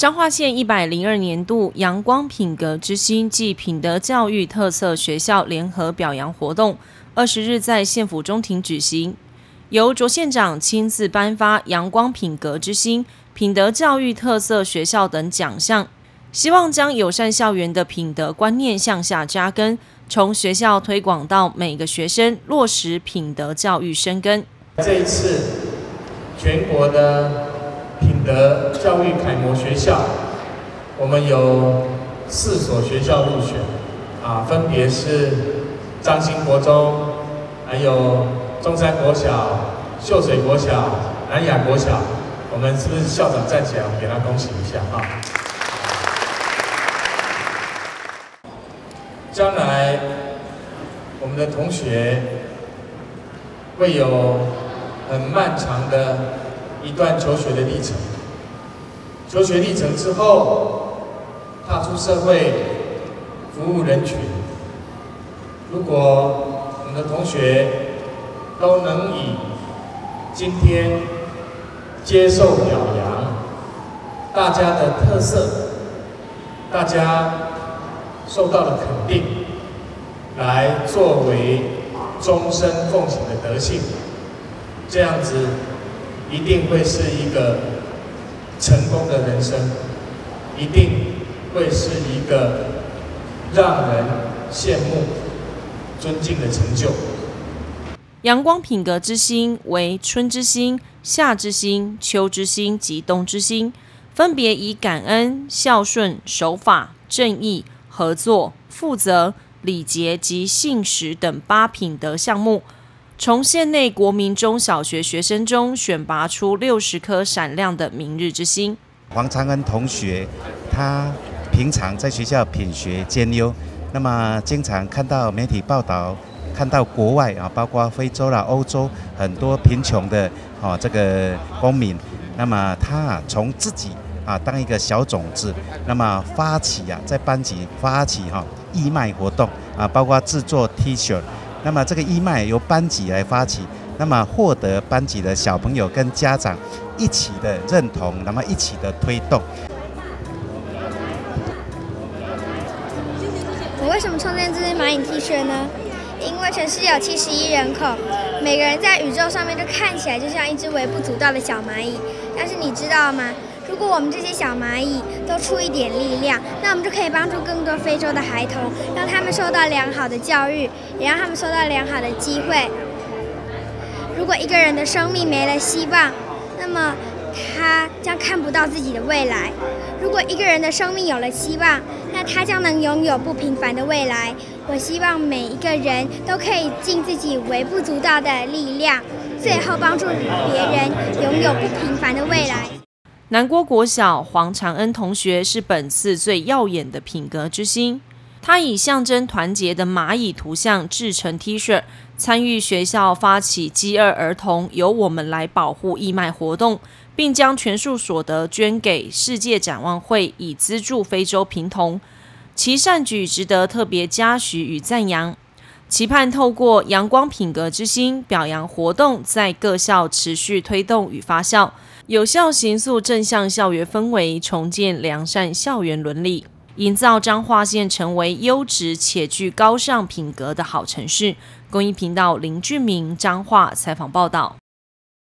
彰化县一百零二年度阳光品格之星暨品德教育特色学校联合表扬活动，二十日在县府中庭举行，由卓县长亲自颁发阳光品格之星、品德教育特色学校等奖项，希望将友善校园的品德观念向下扎根，从学校推广到每个学生，落实品德教育生根。这一次全国的。品德教育楷模学校，我们有四所学校入选，啊，分别是张兴国中，还有中山国小、秀水国小、南雅国小。我们是不是校长站起来，我们给他恭喜一下啊？将来我们的同学会有很漫长的。一段求学的历程，求学历程之后，踏出社会，服务人群。如果我们的同学都能以今天接受表扬，大家的特色，大家受到了肯定，来作为终身奉行的德性，这样子。一定会是一个成功的人生，一定会是一个让人羡慕、尊敬的成就。阳光品格之星为春之星、夏之星、秋之星及冬之星，分别以感恩、孝顺、守法、正义、合作、负责、礼节及信实等八品德项目。从县内国民中小学学生中选拔出六十颗闪亮的明日之星。黄长恩同学，他平常在学校品学兼优，那么经常看到媒体报道，看到国外啊，包括非洲啦、欧洲很多贫穷的啊这个公民，那么他啊从自己啊当一个小种子，那么发起啊在班级发起哈义卖活动啊，包括制作 T 恤。那么这个义卖由班级来发起，那么获得班级的小朋友跟家长一起的认同，那么一起的推动。我为什么创建这件蚂蚁 T 恤呢？因为全世界有七十亿人口，每个人在宇宙上面就看起来就像一只微不足道的小蚂蚁，但是你知道吗？如果我们这些小蚂蚁都出一点力量，那我们就可以帮助更多非洲的孩童，让他们受到良好的教育，也让他们受到良好的机会。如果一个人的生命没了希望，那么他将看不到自己的未来；如果一个人的生命有了希望，那他将能拥有不平凡的未来。我希望每一个人都可以尽自己微不足道的力量，最后帮助别人拥有不平凡的未来。南郭国小黄长恩同学是本次最耀眼的品格之星。他以象征团结的蚂蚁图像制成 T 恤，参与学校发起饥饿儿童由我们来保护义卖活动，并将全数所得捐给世界展望会，以资助非洲贫童。其善举值得特别嘉许与赞扬。期盼透过阳光品格之星表扬活动，在各校持续推动与发酵。有效形塑正向校园氛围，重建良善校园伦理，营造彰化县成为优质且具高尚品格的好城市。公益频道林俊明彰化采访报道。